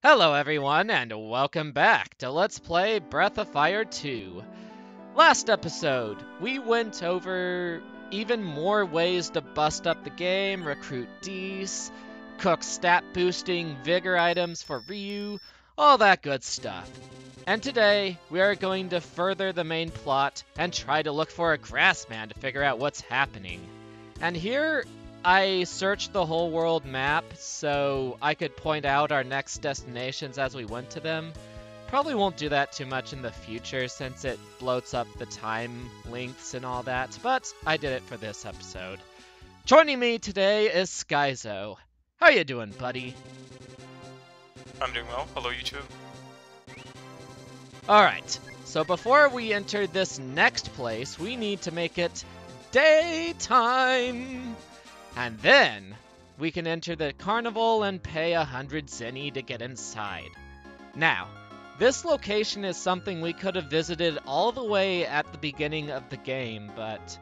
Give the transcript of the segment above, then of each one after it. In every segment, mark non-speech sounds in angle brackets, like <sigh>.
Hello, everyone, and welcome back to Let's Play Breath of Fire 2. Last episode, we went over even more ways to bust up the game, recruit Deis, cook stat boosting vigor items for Ryu, all that good stuff. And today, we are going to further the main plot and try to look for a grassman to figure out what's happening. And here I searched the whole world map so I could point out our next destinations as we went to them. Probably won't do that too much in the future since it bloats up the time lengths and all that, but I did it for this episode. Joining me today is Skyzo. How you doing, buddy? I'm doing well. Hello, YouTube. Alright, so before we enter this next place, we need to make it daytime. And then we can enter the carnival and pay a hundred zenny to get inside. Now, this location is something we could have visited all the way at the beginning of the game, but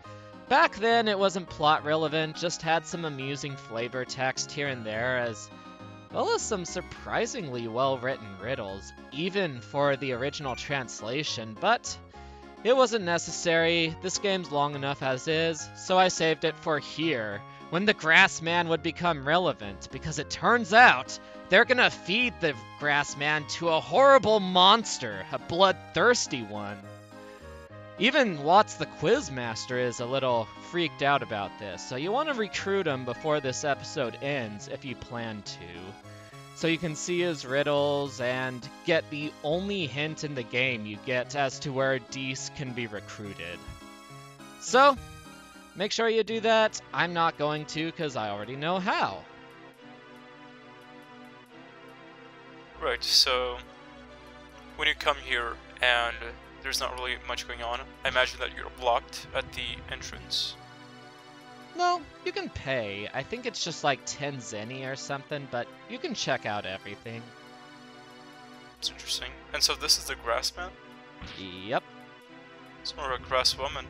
back then it wasn't plot relevant, just had some amusing flavor text here and there as well as some surprisingly well written riddles, even for the original translation, but it wasn't necessary, this game's long enough as is, so I saved it for here, when the grass man would become relevant, because it turns out they're gonna feed the grass man to a horrible monster, a bloodthirsty one. Even Watts the Quizmaster is a little freaked out about this, so you want to recruit him before this episode ends if you plan to. So you can see his riddles and get the only hint in the game you get as to where Deis can be recruited. So, Make sure you do that. I'm not going to because I already know how. Right, so when you come here and there's not really much going on, I imagine that you're blocked at the entrance. No, you can pay. I think it's just like 10 zenny or something, but you can check out everything. It's interesting. And so this is the grassman? Yep. It's more of a grass woman.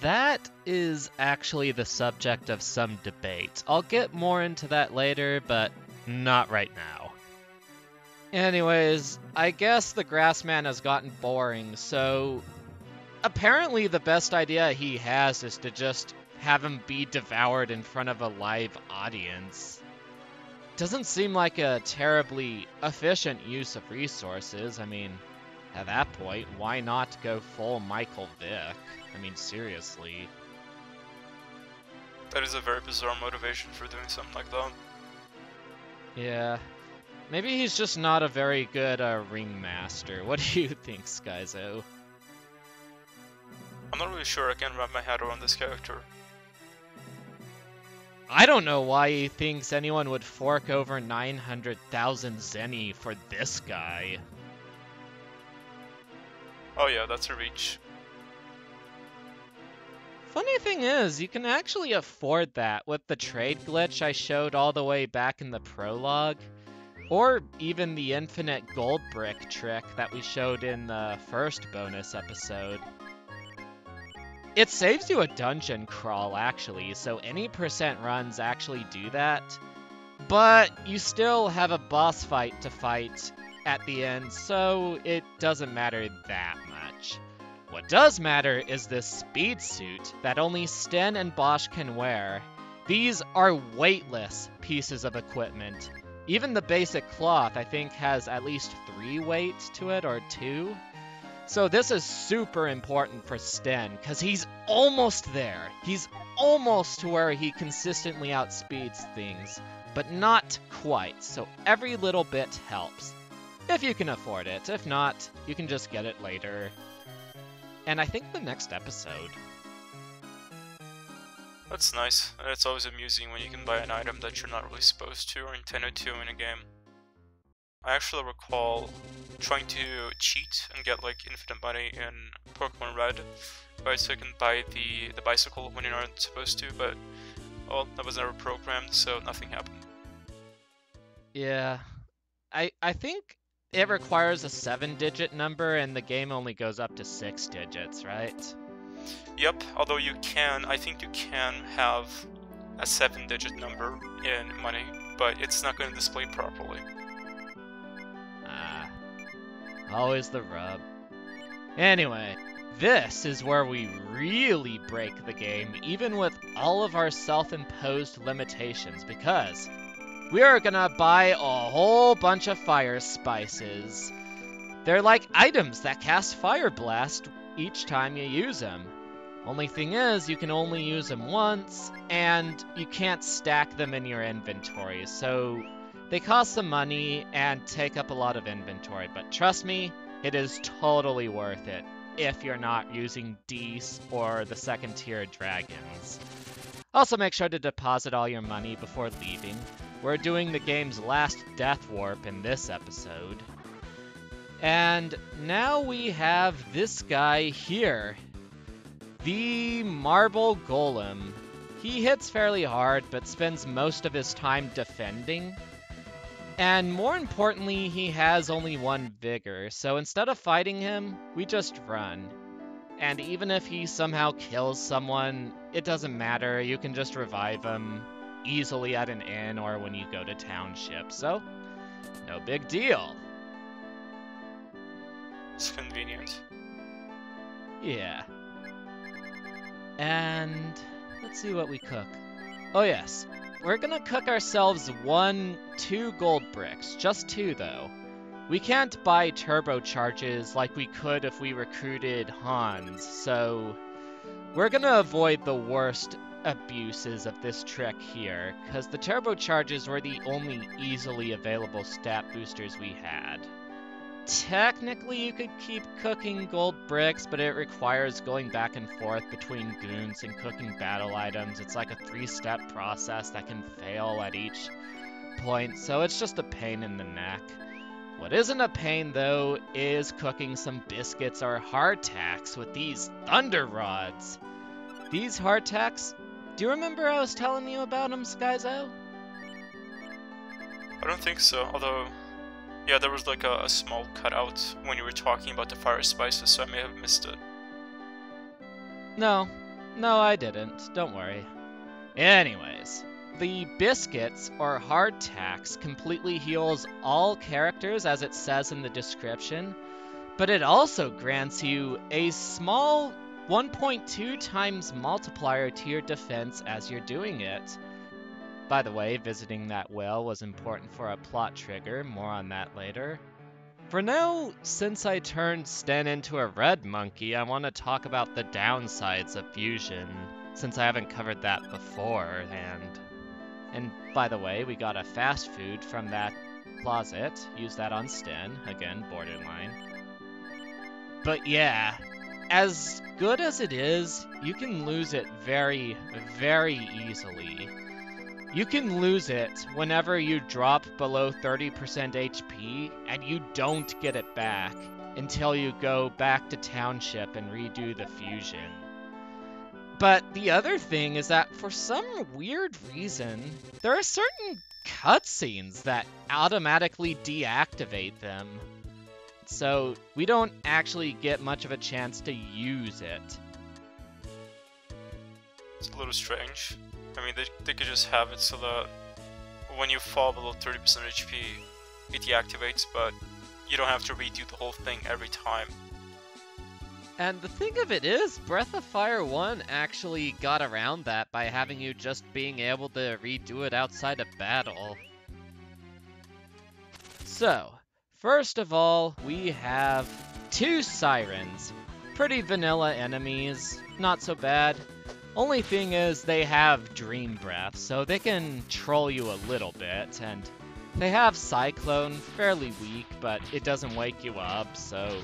That is actually the subject of some debate. I'll get more into that later, but not right now. Anyways, I guess the Grassman has gotten boring, so apparently the best idea he has is to just have him be devoured in front of a live audience. Doesn't seem like a terribly efficient use of resources. I mean, at that point, why not go full Michael Vick? I mean, seriously. That is a very bizarre motivation for doing something like that. Yeah. Maybe he's just not a very good uh, ringmaster. <laughs> What do you think, Skyzo? I'm not really sure I can wrap my head around this character. I don't know why he thinks anyone would fork over 900,000 zenny for this guy. Oh yeah, that's a reach. Funny thing is, you can actually afford that with the trade glitch I showed all the way back in the prologue. Or even the infinite gold brick trick that we showed in the first bonus episode. It saves you a dungeon crawl, actually, so any percent runs actually do that. But you still have a boss fight to fight at the end, so it doesn't matter that much. What does matter is this speed suit that only Sten and Bosch can wear. These are weightless pieces of equipment. Even the basic cloth, I think, has at least three weights to it, or two. So this is super important for Sten, because he's almost there. He's almost to where he consistently outspeeds things, but not quite, so every little bit helps. If you can afford it. If not, you can just get it later. And I think the next episode. That's nice. It's always amusing when you can buy an item that you're not really supposed to or intended to in a game. I actually recall trying to cheat and get like infinite money in Pokemon Red, right? So I can buy the, the bicycle when you're not supposed to, but well, that was never programmed, so nothing happened. Yeah. I I think it requires a seven digit number and the game only goes up to six digits, right? Yep, although you can, I think you can have a seven digit number in money, but it's not going to display properly. Ah, always the rub. Anyway, this is where we really break the game, even with all of our self-imposed limitations, because we are gonna buy a whole bunch of fire spices. They're like items that cast Fire Blast each time you use them. Only thing is, you can only use them once, and you can't stack them in your inventory, so they cost some money and take up a lot of inventory, but trust me, it is totally worth it if you're not using Deis or the second tier dragons. Also make sure to deposit all your money before leaving. We're doing the game's last death warp in this episode. And now we have this guy here. The Marble Golem. He hits fairly hard, but spends most of his time defending. And more importantly, he has only one vigor, so instead of fighting him, we just run. And even if he somehow kills someone, it doesn't matter, you can just revive him easily at an inn or when you go to township, so no big deal. It's convenient. Yeah. And let's see what we cook. Oh yes, we're gonna cook ourselves one, two gold bricks. Just two though. We can't buy turbocharges like we could if we recruited Hans, so we're gonna avoid the worst abuses of this trick here, because the turbocharges were the only easily available stat boosters we had. Technically, you could keep cooking gold bricks, but it requires going back and forth between goons and cooking battle items. It's like a three-step process that can fail at each point, so it's just a pain in the neck. What isn't a pain, though, is cooking some biscuits or hardtacks with these thunder rods. These hardtacks, do you remember I was telling you about them, Skyzo? I don't think so, although yeah, there was like a, a, small cutout when you were talking about the fire spices, so I may have missed it. No, no, I didn't. Don't worry. Anyways, the biscuits or hardtacks completely heals all characters as it says in the description, but it also grants you a small 1.2 times multiplier to your defense as you're doing it. By the way, visiting that well was important for a plot trigger, more on that later. For now, since I turned Sten into a red monkey, I want to talk about the downsides of fusion, since I haven't covered that before, and... And by the way, we got a fast food from that closet, use that on Sten, again, borderline. But yeah, as good as it is, you can lose it very, very easily. You can lose it whenever you drop below 30% HP, and you don't get it back until you go back to Township and redo the fusion. But the other thing is that for some weird reason, there are certain cutscenes that automatically deactivate them. So we don't actually get much of a chance to use it. It's a little strange. I mean, they, they could just have it so that when you fall below 30% HP, it deactivates, but you don't have to redo the whole thing every time. And the thing of it is, Breath of Fire 1 actually got around that by having you just being able to redo it outside of battle. So, first of all, we have two Sirens. Pretty vanilla enemies, not so bad. Only thing is, they have Dream Breath, so they can troll you a little bit, and they have Cyclone, fairly weak, but it doesn't wake you up, so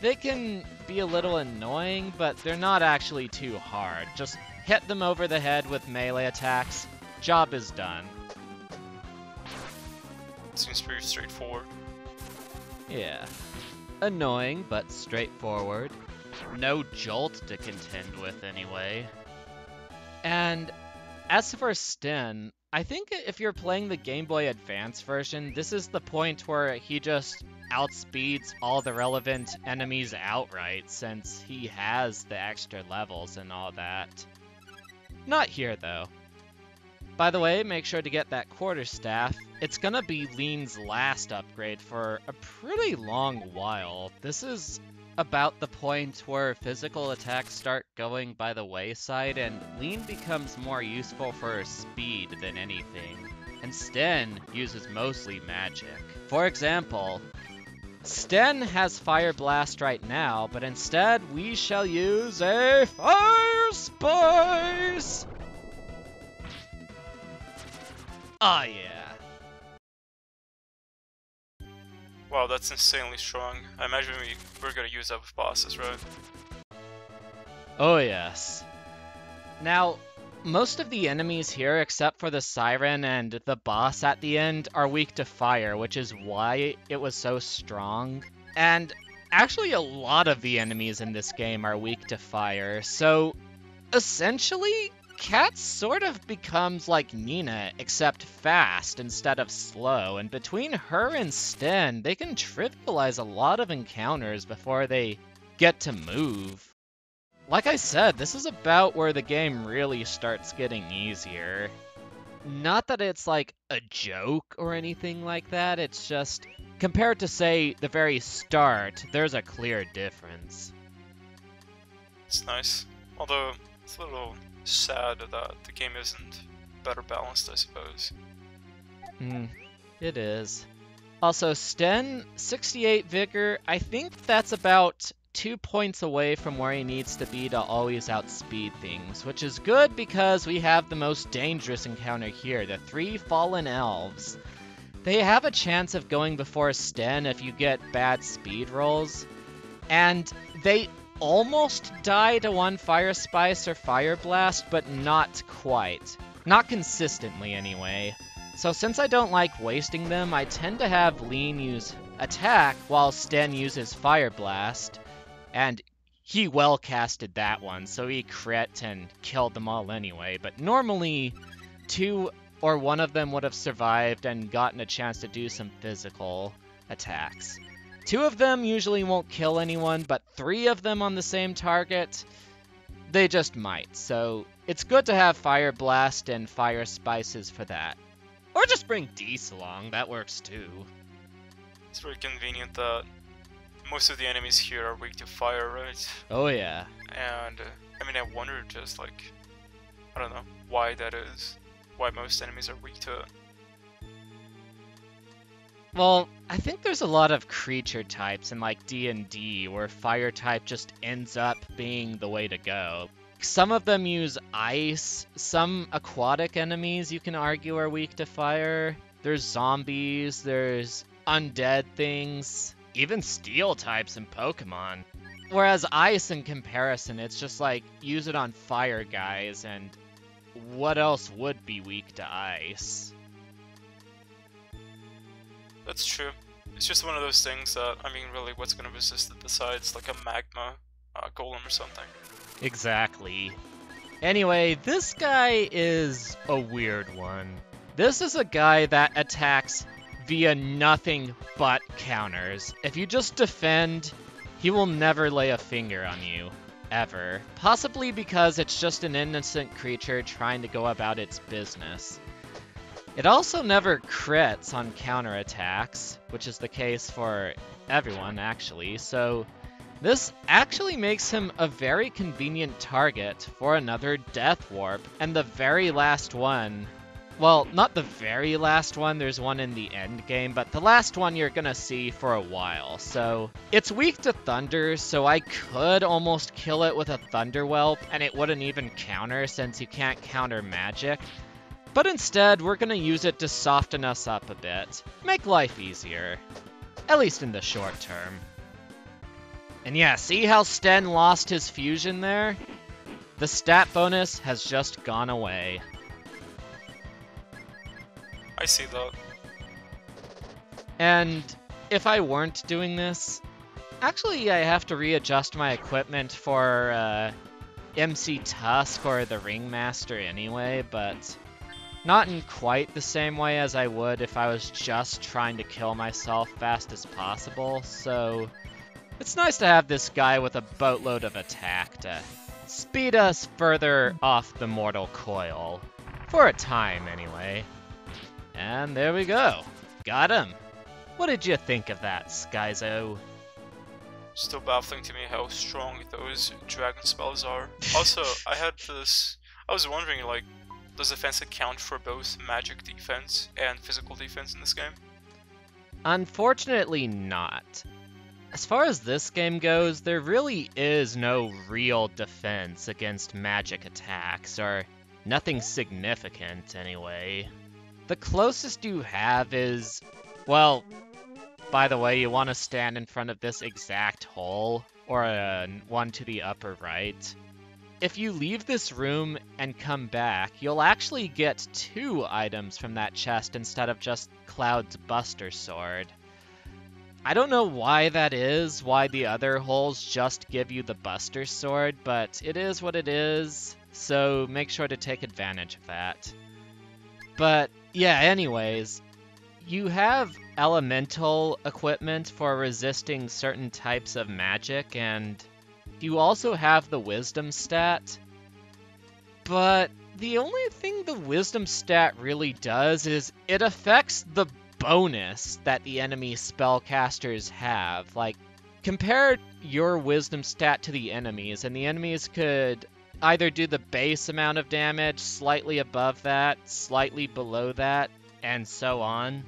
they can be a little annoying, but they're not actually too hard. Just hit them over the head with melee attacks, job is done. Seems pretty straightforward. Yeah. Annoying, but straightforward. No jolt to contend with, anyway. And as for Sten, I think if you're playing the Game Boy Advance version, this is the point where he just outspeeds all the relevant enemies outright, since he has the extra levels and all that. Not here, though. By the way, make sure to get that quarterstaff. It's gonna be Lean's last upgrade for a pretty long while. This is about the point where physical attacks start going by the wayside and Lean becomes more useful for speed than anything. And Sten uses mostly magic. For example, Sten has Fire Blast right now, but instead we shall use a Fire Spice! Oh, yeah. Wow, that's insanely strong. I imagine we, we're gonna use that with bosses, right? Oh, yes. Now, most of the enemies here, except for the Siren and the boss at the end, are weak to fire, which is why it was so strong. And actually, a lot of the enemies in this game are weak to fire, so essentially, Katt sort of becomes like Nina, except fast instead of slow, and between her and Sten, they can trivialize a lot of encounters before they get to move. Like I said, this is about where the game really starts getting easier. Not that it's like a joke or anything like that, it's just, compared to say the very start, there's a clear difference. It's nice. Although, it's a little sad that the game isn't better balanced, I suppose. Hmm, it is. Also, Sten, 68 Vigor, I think that's about two points away from where he needs to be to always outspeed things, which is good because we have the most dangerous encounter here, the three Fallen Elves. They have a chance of going before Sten if you get bad speed rolls, and they almost die to one Fire Spice or Fire Blast, but not quite. Not consistently, anyway. So since I don't like wasting them, I tend to have Lean use Attack while Sten uses Fire Blast, and he well casted that one, so he crit and killed them all anyway, but normally two or one of them would have survived and gotten a chance to do some physical attacks. Two of them usually won't kill anyone, but three of them on the same target, they just might. So it's good to have Fire Blast and Fire Spices for that. Or just bring Deis along, that works too. It's very convenient that most of the enemies here are weak to fire, right? Oh yeah. And, uh, I mean, I wonder just like, I don't know, why that is. Why most enemies are weak to it. Well, I think there's a lot of creature types in like D&D where fire type just ends up being the way to go. Some of them use ice, some aquatic enemies you can argue are weak to fire. There's zombies, there's undead things, even steel types in Pokemon. Whereas ice in comparison, it's just like use it on fire guys and what else would be weak to ice? That's true. It's just one of those things that, I mean, really, what's going to resist it besides, like, a magma uh, golem or something? Exactly. Anyway, this guy is a weird one. This is a guy that attacks via nothing but counters. If you just defend, he will never lay a finger on you. Ever. Possibly because it's just an innocent creature trying to go about its business. It also never crits on counterattacks, which is the case for everyone, actually, so this actually makes him a very convenient target for another Death Warp, and the very last one well, not the very last one, there's one in the end game, but the last one you're gonna see for a while. So, it's weak to Thunder, so I could almost kill it with a Thunder Whelp, and it wouldn't even counter since you can't counter magic. But instead, we're gonna use it to soften us up a bit, make life easier. At least in the short term. And yeah, see how Sten lost his fusion there? The stat bonus has just gone away. I see that. And if I weren't doing this, actually I have to readjust my equipment for uh, MC Tusk or the Ringmaster anyway, but not in quite the same way as I would if I was just trying to kill myself fast as possible, so it's nice to have this guy with a boatload of attack to speed us further off the mortal coil. For a time, anyway. And there we go. Got him. What did you think of that, Skyzo? Still baffling to me how strong those dragon spells are. Also, I had this. I was wondering, like, does defense account for both magic defense and physical defense in this game? Unfortunately, not. As far as this game goes, there really is no real defense against magic attacks, or nothing significant anyway. The closest you have is, well, by the way, you want to stand in front of this exact hole, or uh, one to the upper right. If you leave this room and come back, you'll actually get two items from that chest instead of just Cloud's Buster Sword. I don't know why that is, why the other holes just give you the Buster Sword, but it is what it is, so make sure to take advantage of that. But yeah, anyways, you have elemental equipment for resisting certain types of magic, and you also have the wisdom stat. But the only thing the wisdom stat really does is it affects the bonus that the enemy spellcasters have. Like, compare your wisdom stat to the enemies, and the enemies could either do the base amount of damage, slightly above that, slightly below that, and so on.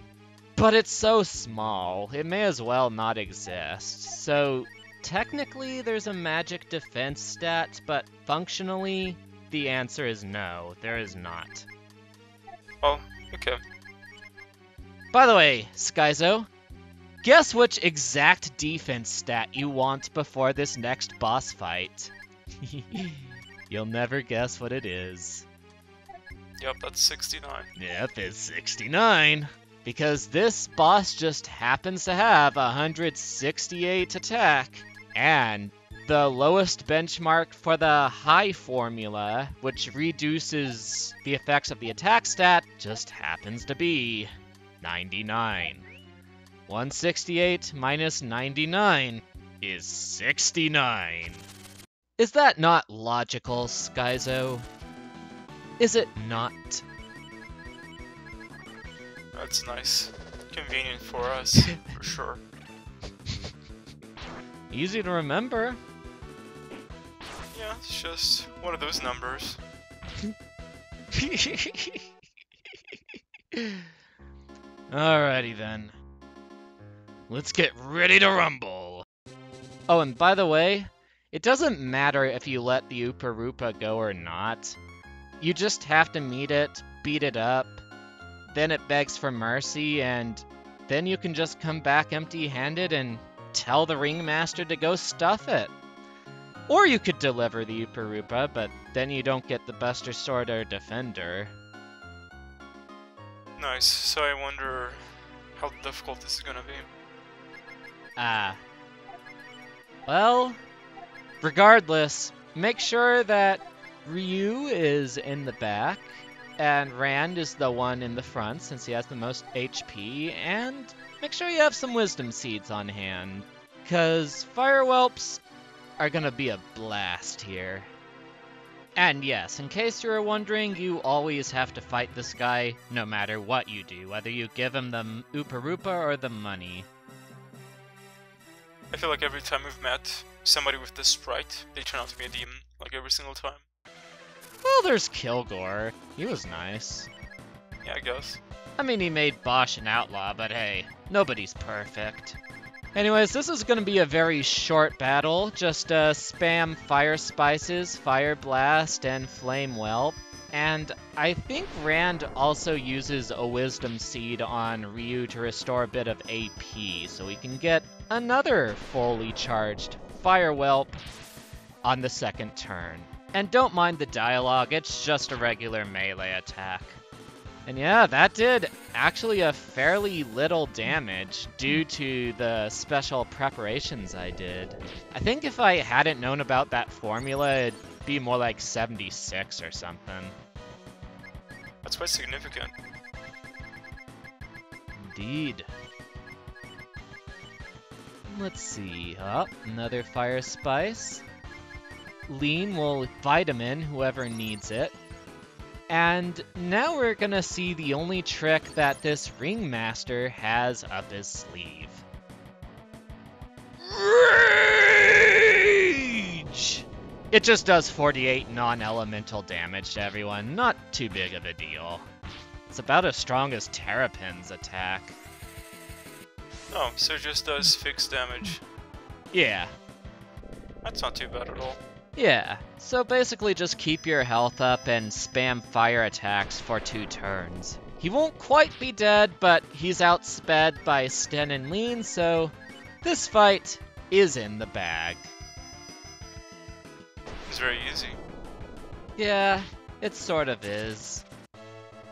But it's so small, it may as well not exist. So, technically, there's a magic defense stat, but functionally, the answer is no, there is not. Oh, okay. By the way, Skyzo, guess which exact defense stat you want before this next boss fight? <laughs> You'll never guess what it is. Yep, that's 69. Yep, it's 69. Because this boss just happens to have 168 attack, and the lowest benchmark for the high formula, which reduces the effects of the attack stat, just happens to be 99. 168 minus 99 is 69. Is that not logical, Skyzo? Is it not? That's nice. Convenient for us, <laughs> for sure. Easy to remember. Yeah, it's just one of those numbers. <laughs> Alrighty then. Let's get ready to rumble. Oh, and by the way, it doesn't matter if you let the Uparupa go or not. You just have to meet it, beat it up, then it begs for mercy, and then you can just come back empty-handed and tell the ringmaster to go stuff it. Or you could deliver the Uparupa, but then you don't get the Buster Sword or Defender. Nice. So I wonder how difficult this is gonna be. Ah. Well, regardless, make sure that Ryu is in the back, and Rand is the one in the front since he has the most HP, and make sure you have some Wisdom Seeds on hand, because Fire Whelps are gonna be a blast here. And yes, in case you were wondering, you always have to fight this guy no matter what you do, whether you give him the Uparupa or the money. I feel like every time we've met somebody with this sprite, they turn out to be a demon, like every single time. Well, there's Kilgore. He was nice. Yeah, I guess. I mean, he made Bosch an outlaw, but hey, nobody's perfect. Anyways, this is going to be a very short battle. Just uh, spam Fire Spices, Fire Blast, and Flame Whelp. And I think Rand also uses a Wisdom Seed on Ryu to restore a bit of AP, so we can get another fully charged Fire Whelp on the second turn. And don't mind the dialogue, it's just a regular melee attack. And yeah, that did actually a fairly little damage due to the special preparations I did. I think if I hadn't known about that formula, it'd be more like 76 or something. That's quite significant. Indeed. Let's see. Oh, another fire spice. Lean will vitamin whoever needs it. And now we're gonna see the only trick that this Ringmaster has up his sleeve. Rage! It just does 48 non-elemental damage to everyone, not too big of a deal. It's about as strong as Terrapin's attack. Oh, so it just does fixed damage. Yeah, That's not too bad at all. Yeah, so basically just keep your health up and spam fire attacks for two turns. He won't quite be dead, but he's outsped by Sten and Lean, so this fight is in the bag. It's very easy. Yeah, it sort of is.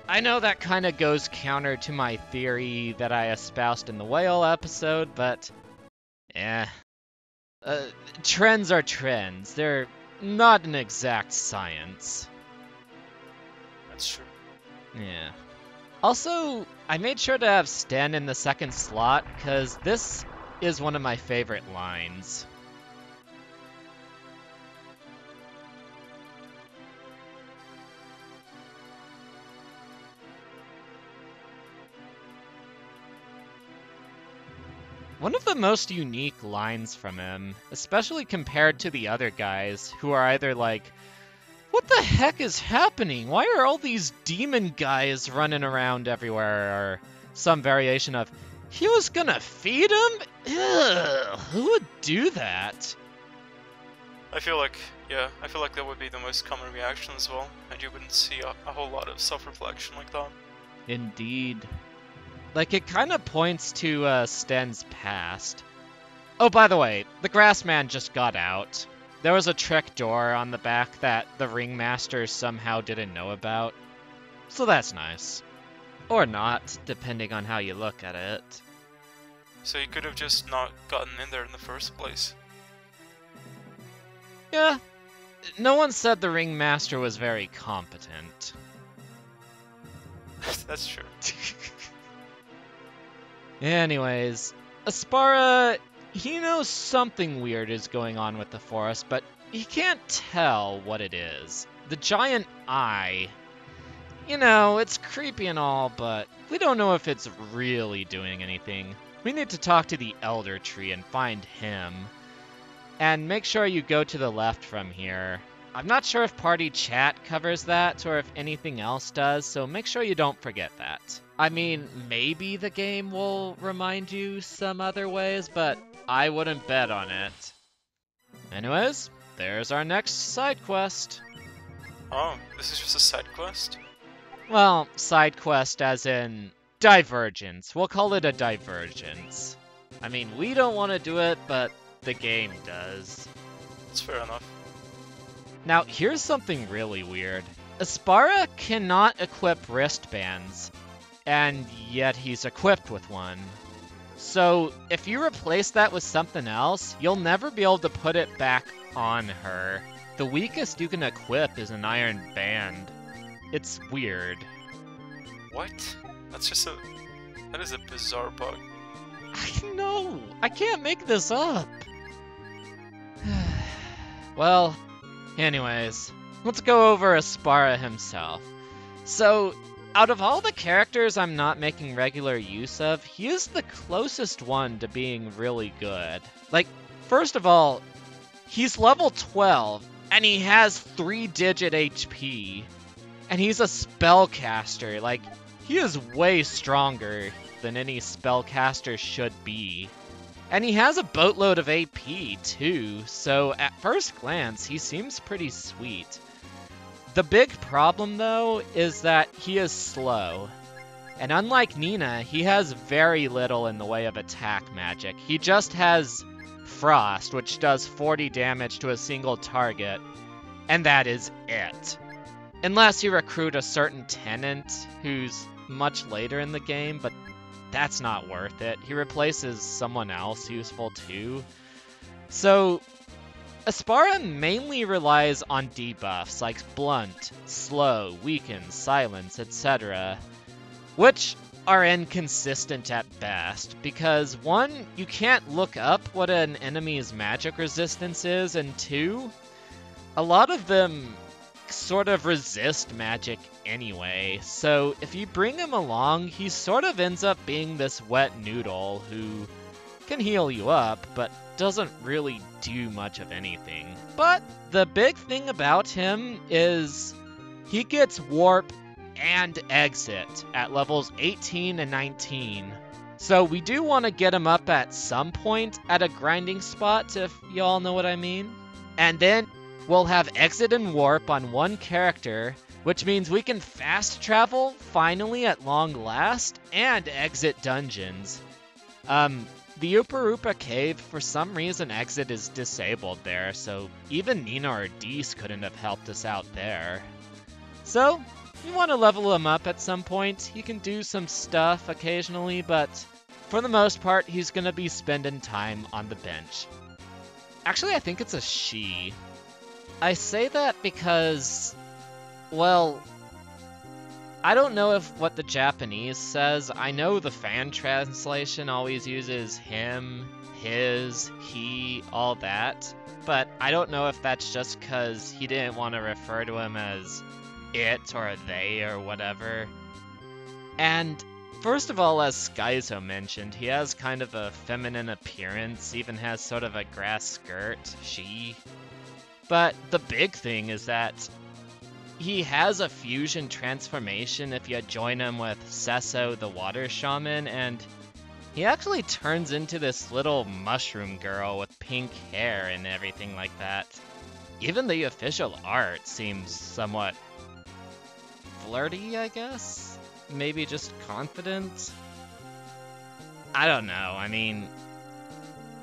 I know that kind of goes counter to my theory that I espoused in the whale episode, but eh. Uh, trends are trends. They're not an exact science. That's true. Yeah. Also, I made sure to have Stan in the second slot because this is one of my favorite lines. One of the most unique lines from him, especially compared to the other guys who are either like, what the heck is happening? Why are all these demon guys running around everywhere? Or some variation of, he was gonna feed him? Ugh, who would do that? I feel like, yeah, I feel like that would be the most common reaction as well, and you wouldn't see a, a whole lot of self-reflection like that. Indeed. Like, it kind of points to uh, Sten's past. Oh, by the way, the Grassman just got out. There was a trick door on the back that the Ringmaster somehow didn't know about. So that's nice. Or not, depending on how you look at it. So you could have just not gotten in there in the first place. Yeah. No one said the Ringmaster was very competent. <laughs> That's true. <laughs> Anyways, Aspara, he knows something weird is going on with the forest, but he can't tell what it is. The giant eye. You know, it's creepy and all, but we don't know if it's really doing anything. We need to talk to the Elder Tree and find him. And make sure you go to the left from here. I'm not sure if party chat covers that or if anything else does, so make sure you don't forget that. I mean, maybe the game will remind you some other ways, but I wouldn't bet on it. Anyways, there's our next side quest. Oh, this is just a side quest? Well, side quest as in divergence. We'll call it a divergence. I mean, we don't want to do it, but the game does. That's fair enough. Now, here's something really weird. Aspara cannot equip wristbands, and yet he's equipped with one. So, if you replace that with something else, you'll never be able to put it back on her. The weakest you can equip is an iron band. It's weird. What? That's just a... That is a bizarre bug. I know! I can't make this up! <sighs> well, anyways, let's go over Aspara himself. So, out of all the characters I'm not making regular use of, he is the closest one to being really good. Like, first of all, he's level 12, and he has 3 digit HP. And he's a spellcaster. Like, he is way stronger than any spellcaster should be. And he has a boatload of AP too, so at first glance, he seems pretty sweet. The big problem though is that he is slow. And unlike Nina, he has very little in the way of attack magic. He just has Frost, which does 40 damage to a single target, and that is it. Unless you recruit a certain tenant who's much later in the game, but that's not worth it. He replaces someone else useful too. So, Aspara mainly relies on debuffs like Blunt, Slow, Weaken, Silence, etc., which are inconsistent at best, because one, you can't look up what an enemy's magic resistance is, and two, a lot of them sort of resist magic anyway, so if you bring him along, he sort of ends up being this wet noodle who can heal you up, but doesn't really do much of anything. But the big thing about him is he gets warp and exit at levels 18 and 19. So we do want to get him up at some point at a grinding spot, if y'all know what I mean. And then we'll have exit and warp on one character, which means we can fast travel finally at long last and exit dungeons. Um, the Uparupa Cave, for some reason, exit is disabled there, so even Nina or Deis couldn't have helped us out there. So, you want to level him up at some point. He can do some stuff occasionally, but for the most part, he's going to be spending time on the bench. Actually, I think it's a she. I say that because, well, I don't know if what the Japanese says. I know the fan translation always uses him, his, he, all that. But I don't know if that's just because he didn't want to refer to him as it or they or whatever. And first of all, as Skyzo mentioned, he has kind of a feminine appearance, even has sort of a grass skirt, she. But the big thing is that he has a fusion transformation if you join him with Seso the Water Shaman, and he actually turns into this little mushroom girl with pink hair and everything like that. Even the official art seems somewhat flirty, I guess? Maybe just confident? I don't know. I mean,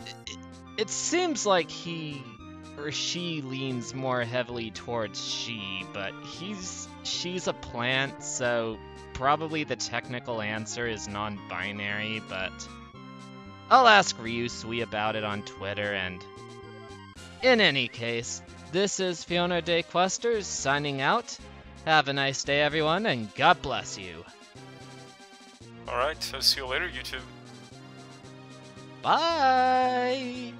it, it seems like he or she leans more heavily towards she, but he's she's a plant, so probably the technical answer is non-binary, but I'll ask Ryusui about it on Twitter and in any case, this is Fionordequesters signing out. Have a nice day, everyone, and God bless you. Alright, so see you later, YouTube. Bye!